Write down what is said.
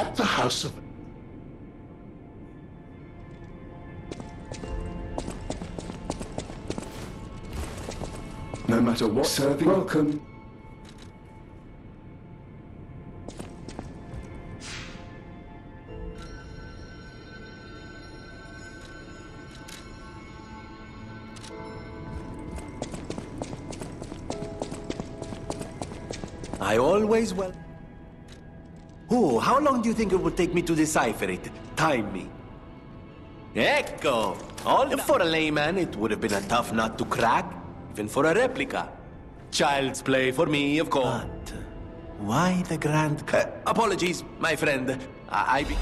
At the house of... No matter what serving, welcome. I always well. Oh, how long do you think it would take me to decipher it? Time me. Ecco! All for a layman, it would have been a tough nut to crack, even for a replica. Child's play for me, of course. But why the grand... Uh, apologies, my friend. I... I be